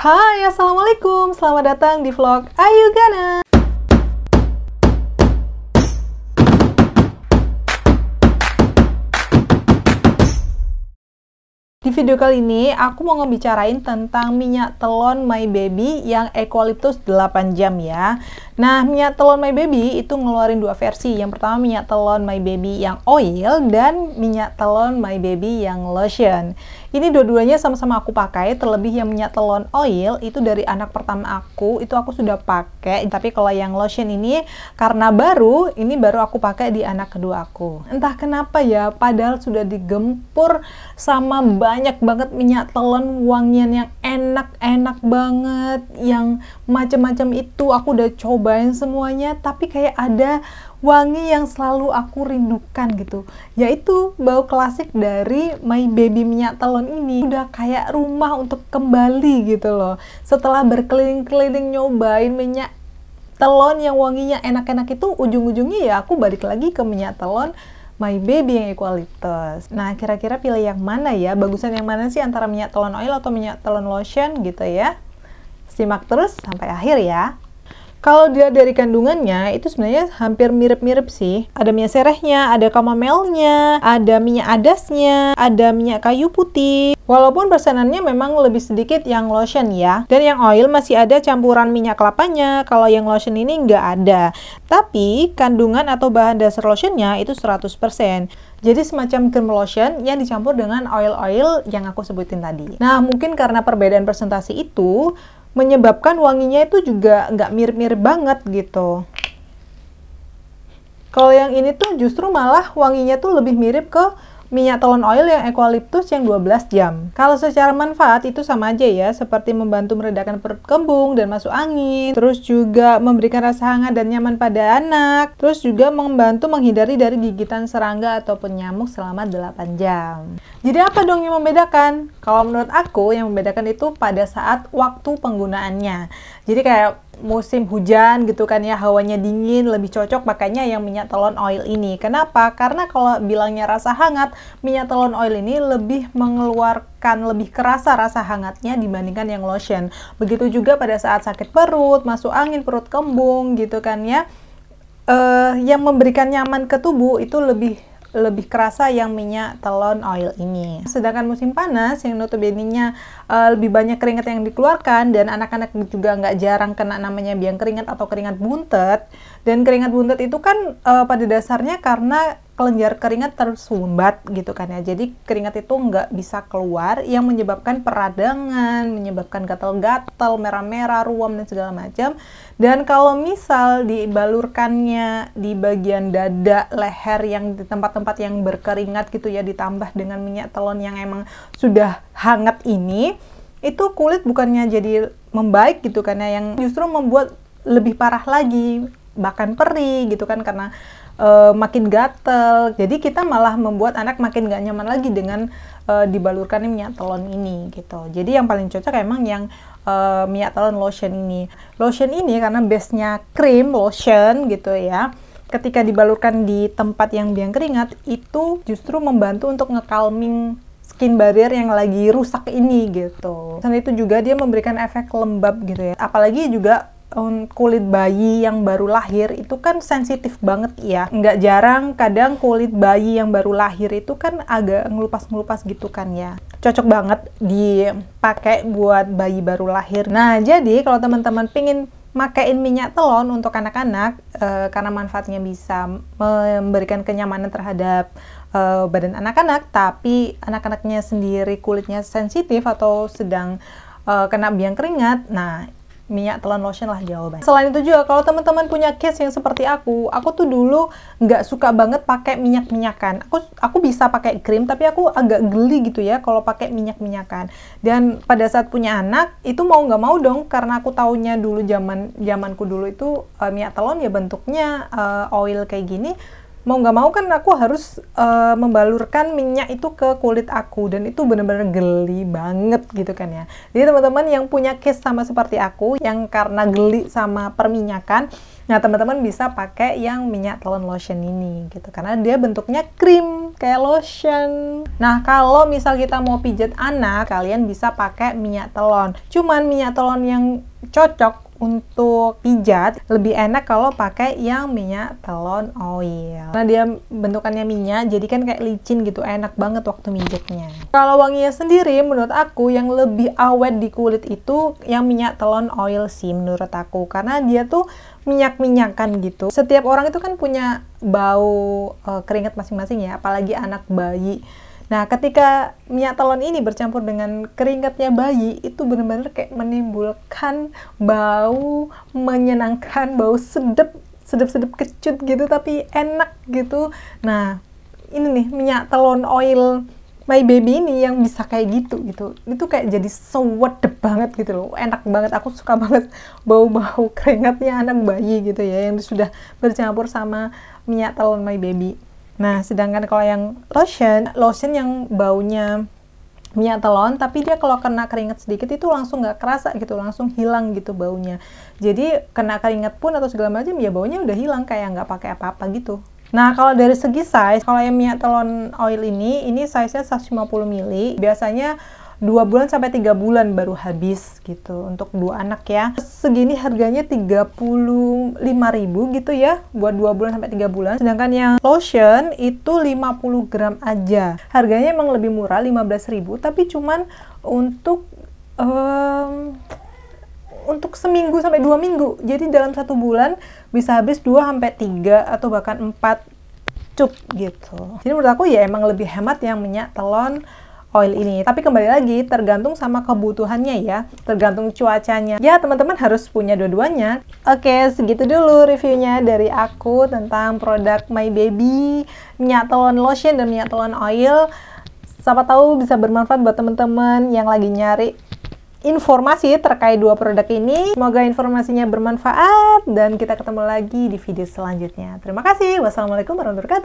Hai, Assalamualaikum. Selamat datang di vlog Ayu Gana. Di video kali ini, aku mau ngebicarain tentang minyak telon My Baby yang eucalyptus 8 jam ya. Nah, minyak telon My Baby itu ngeluarin dua versi. Yang pertama minyak telon My Baby yang oil dan minyak telon My Baby yang lotion. Ini dua-duanya sama-sama aku pakai, terlebih yang minyak telon oil itu dari anak pertama aku, itu aku sudah pakai. Tapi kalau yang lotion ini karena baru, ini baru aku pakai di anak kedua aku. Entah kenapa ya, padahal sudah digempur sama banyak banget minyak telon wangian yang enak-enak banget, yang macam-macam itu. Aku udah cobain semuanya, tapi kayak ada wangi yang selalu aku rindukan gitu. Yaitu bau klasik dari My Baby minyak telon ini. Udah kayak rumah untuk kembali gitu loh. Setelah berkeliling-keliling nyobain minyak telon yang wanginya enak-enak itu ujung-ujungnya ya aku balik lagi ke minyak telon My Baby yang eucalyptus. Nah, kira-kira pilih yang mana ya? Bagusan yang mana sih antara minyak telon oil atau minyak telon lotion gitu ya? Simak terus sampai akhir ya. Kalau dia dari kandungannya itu sebenarnya hampir mirip-mirip sih. Ada minyak serehnya, ada kamomelnya, ada minyak adasnya, ada minyak kayu putih. Walaupun persenannya memang lebih sedikit yang lotion ya. Dan yang oil masih ada campuran minyak kelapanya. Kalau yang lotion ini nggak ada. Tapi kandungan atau bahan dasar lotionnya itu 100%. Jadi semacam cream lotion yang dicampur dengan oil-oil yang aku sebutin tadi. Nah, mungkin karena perbedaan presentasi itu, menyebabkan wanginya itu juga nggak mirip-mirip banget gitu. Kalau yang ini tuh justru malah wanginya tuh lebih mirip ke minyak telon oil yang eucalyptus yang 12 jam. Kalau secara manfaat itu sama aja ya, seperti membantu meredakan perut kembung dan masuk angin, terus juga memberikan rasa hangat dan nyaman pada anak, terus juga membantu menghindari dari gigitan serangga ataupun nyamuk selama 8 jam. Jadi apa dong yang membedakan? Kalau menurut aku yang membedakan itu pada saat waktu penggunaannya. Jadi kayak musim hujan gitu kan ya hawanya dingin lebih cocok makanya yang minyak telon oil ini. Kenapa? Karena kalau bilangnya rasa hangat minyak telon oil ini lebih mengeluarkan lebih kerasa rasa hangatnya dibandingkan yang lotion. Begitu juga pada saat sakit perut masuk angin perut kembung gitu kan ya uh, yang memberikan nyaman ke tubuh itu lebih lebih kerasa yang minyak telon oil ini. Sedangkan musim panas yang notabene-nya uh, lebih banyak keringat yang dikeluarkan dan anak-anak juga nggak jarang kena namanya biang keringat atau keringat buntet. Dan keringat buntet itu kan uh, pada dasarnya karena kelenjar keringat tersumbat gitu kan ya. Jadi keringat itu nggak bisa keluar yang menyebabkan peradangan, menyebabkan gatal-gatal, merah-merah, ruam dan segala macam. Dan kalau misal dibalurkannya di bagian dada, leher yang di tempat-tempat yang berkeringat gitu ya ditambah dengan minyak telon yang emang sudah hangat ini, itu kulit bukannya jadi membaik gitu kan ya yang justru membuat lebih parah lagi bahkan perih gitu kan karena uh, makin gatel. Jadi kita malah membuat anak makin gak nyaman lagi dengan uh, dibalurkan minyak telon ini gitu. Jadi yang paling cocok emang yang uh, minyak telon lotion ini. Lotion ini karena base-nya cream lotion gitu ya. Ketika dibalurkan di tempat yang biang keringat itu justru membantu untuk ngekalming skin barrier yang lagi rusak ini gitu. Dan itu juga dia memberikan efek lembab gitu ya. Apalagi juga um, kulit bayi yang baru lahir itu kan sensitif banget ya. Nggak jarang kadang kulit bayi yang baru lahir itu kan agak ngelupas-ngelupas gitu kan ya. Cocok banget dipakai buat bayi baru lahir. Nah, jadi kalau teman-teman pingin makain minyak telon untuk anak-anak uh, karena manfaatnya bisa memberikan kenyamanan terhadap uh, badan anak-anak, tapi anak-anaknya sendiri kulitnya sensitif atau sedang uh, kena biang keringat. Nah, minyak telon lotion lah jawabannya. Selain itu juga kalau teman-teman punya case yang seperti aku, aku tuh dulu nggak suka banget pakai minyak-minyakan. Aku aku bisa pakai krim tapi aku agak geli gitu ya kalau pakai minyak-minyakan. Dan pada saat punya anak itu mau nggak mau dong karena aku taunya dulu zaman zamanku dulu itu uh, minyak telon ya bentuknya uh, oil kayak gini mau nggak mau kan aku harus uh, membalurkan minyak itu ke kulit aku. Dan itu bener-bener geli banget gitu kan ya. Jadi teman-teman yang punya case sama seperti aku yang karena geli sama perminyakan nah teman-teman bisa pakai yang minyak telon lotion ini gitu. Karena dia bentuknya krim kayak lotion. Nah kalau misal kita mau pijat anak kalian bisa pakai minyak telon. Cuman minyak telon yang cocok untuk pijat lebih enak kalau pakai yang minyak telon oil. Karena dia bentukannya minyak jadi kan kayak licin gitu enak banget waktu mijatnya kalau wanginya sendiri menurut aku yang lebih awet di kulit itu yang minyak telon oil sih menurut aku. Karena dia tuh minyak-minyakan gitu. Setiap orang itu kan punya bau uh, keringat masing-masing ya apalagi anak bayi Nah, ketika minyak telon ini bercampur dengan keringatnya bayi, itu benar-benar kayak menimbulkan bau menyenangkan, bau sedap, sedap-sedap kecut gitu, tapi enak gitu. Nah, ini nih minyak telon oil my baby ini yang bisa kayak gitu gitu. Itu kayak jadi sewedep banget gitu loh. Enak banget aku suka banget bau-bau keringatnya anak bayi gitu ya yang sudah bercampur sama minyak telon my baby Nah, sedangkan kalau yang lotion, lotion yang baunya minyak telon, tapi dia kalau kena keringat sedikit itu langsung nggak kerasa gitu, langsung hilang gitu baunya. Jadi kena keringat pun atau segala macam ya baunya udah hilang kayak nggak pakai apa-apa gitu. Nah, kalau dari segi size, kalau yang minyak telon oil ini, ini size-nya 150 ml. Biasanya dua bulan sampai tiga bulan baru habis gitu untuk dua anak ya. Segini harganya 35.000 gitu ya buat dua bulan sampai tiga bulan. Sedangkan yang lotion itu 50 gram aja. Harganya emang lebih murah 15.000 tapi cuman untuk um, untuk seminggu sampai dua minggu. Jadi dalam satu bulan bisa habis 2 sampai 3 atau bahkan 4 cup gitu. Jadi menurut aku ya emang lebih hemat yang minyak telon oil ini. Tapi kembali lagi tergantung sama kebutuhannya ya, tergantung cuacanya. Ya teman-teman harus punya dua-duanya. Oke, segitu dulu reviewnya dari aku tentang produk My Baby, minyak telon lotion dan minyak telon oil. Siapa tahu bisa bermanfaat buat teman-teman yang lagi nyari informasi terkait dua produk ini. Semoga informasinya bermanfaat dan kita ketemu lagi di video selanjutnya. Terima kasih. Wassalamualaikum warahmatullahi wabarakatuh.